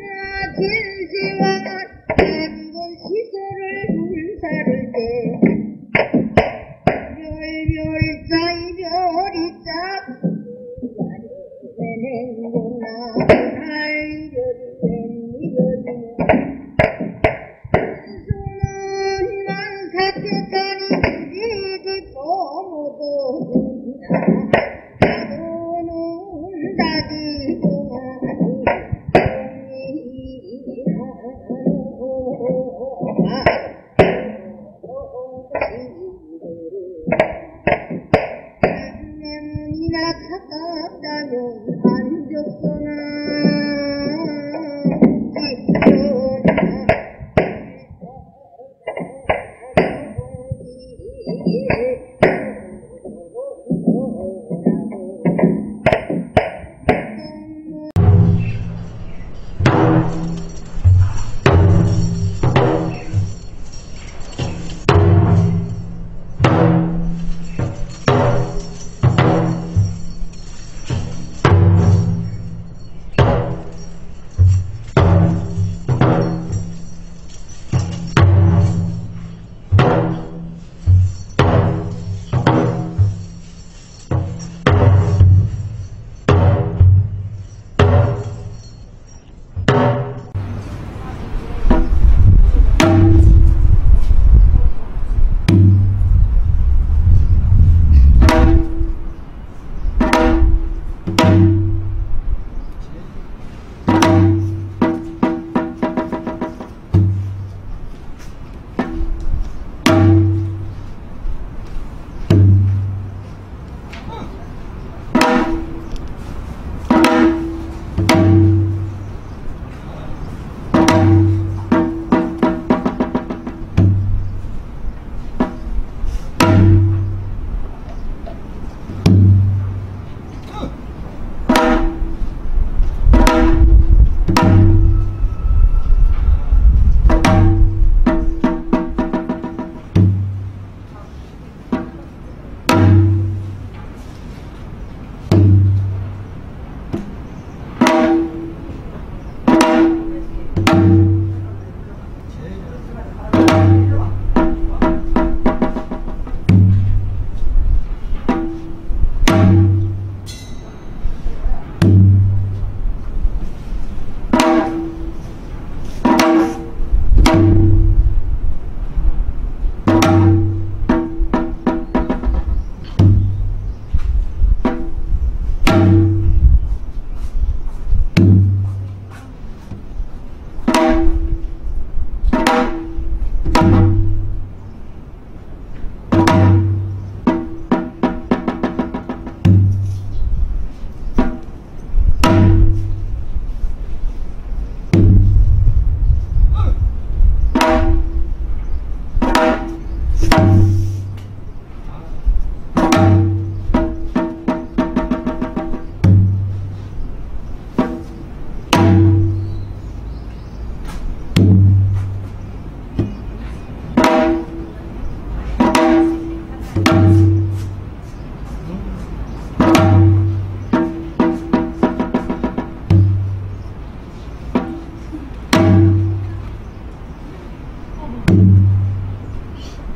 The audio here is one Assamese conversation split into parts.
아들지만 행복시절을 불사르게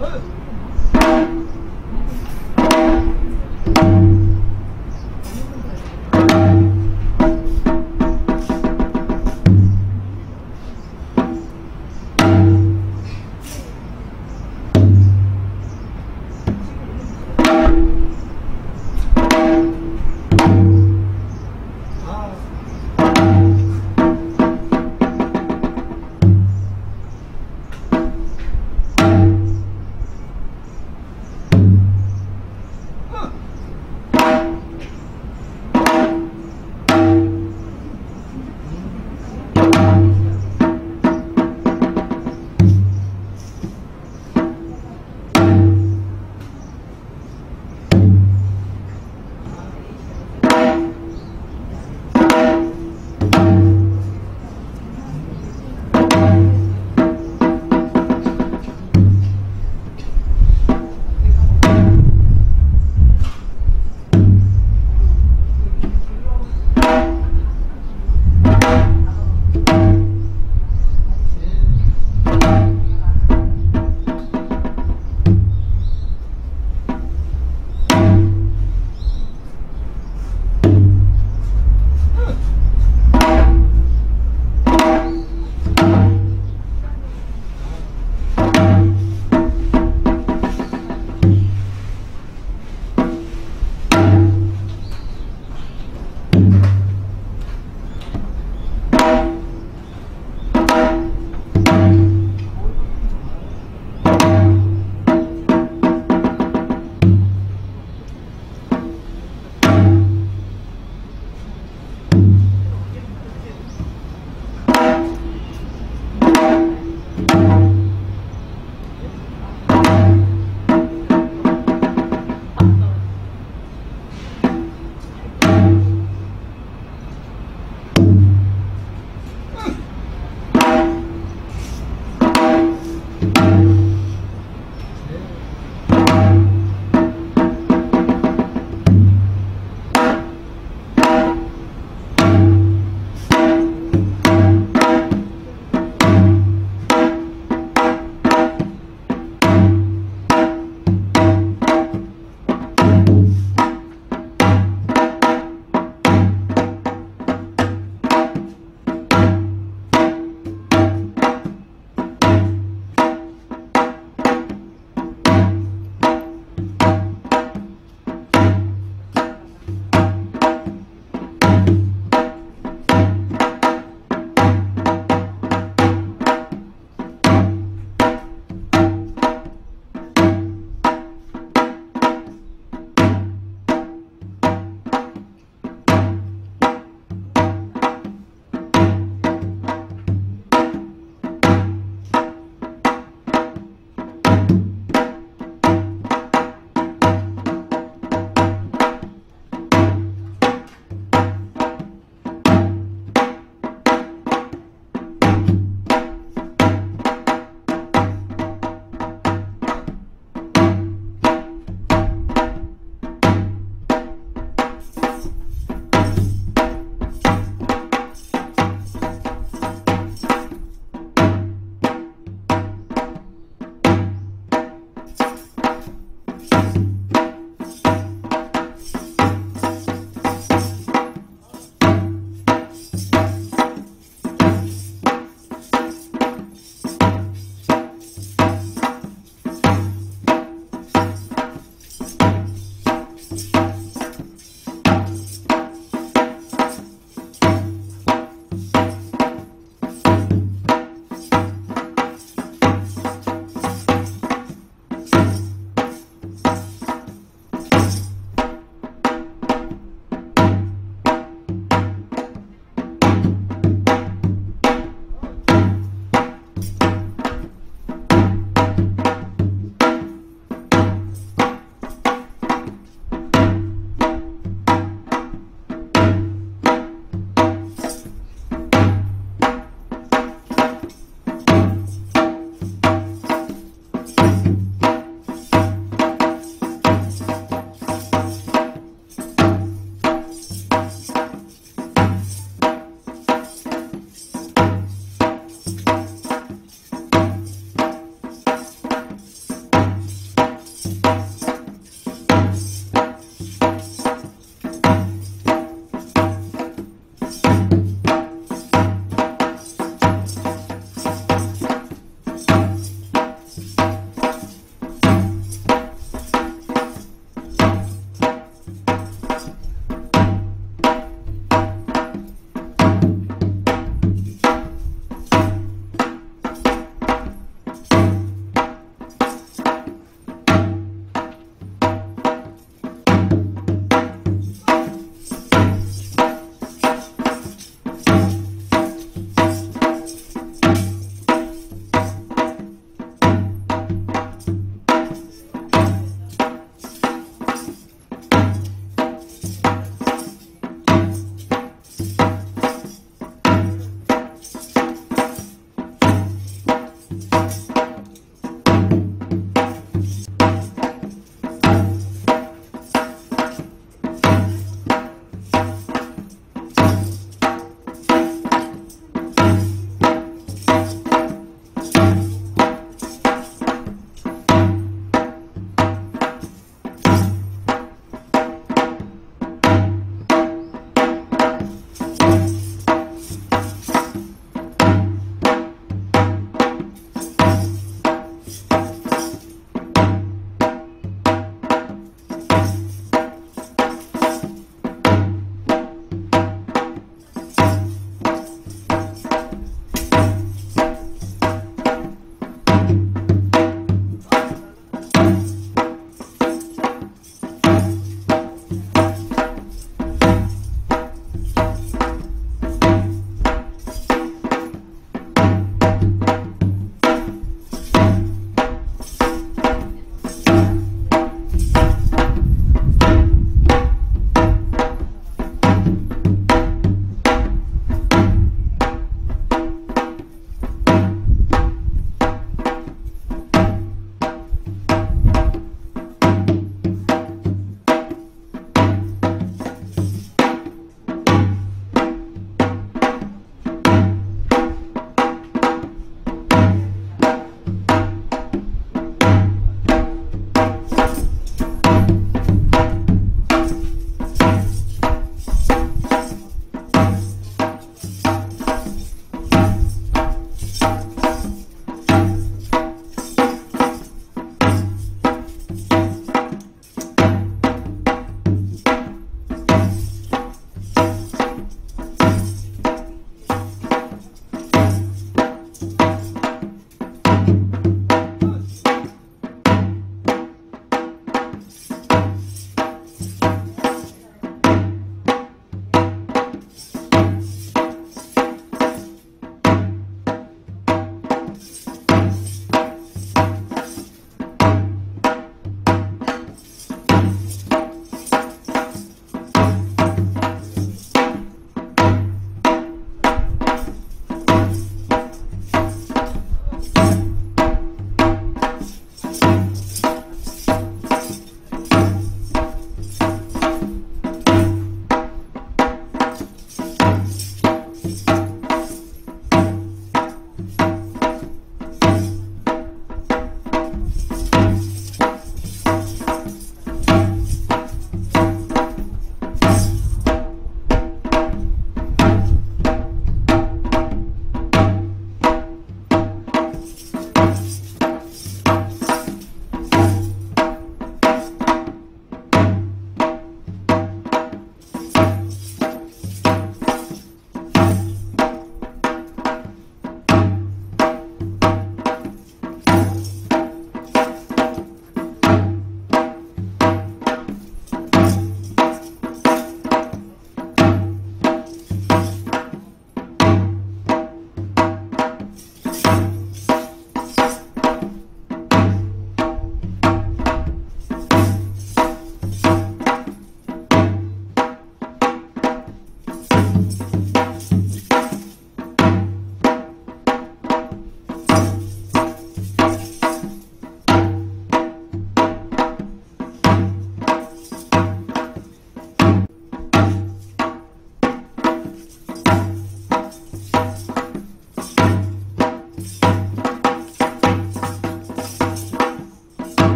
Move.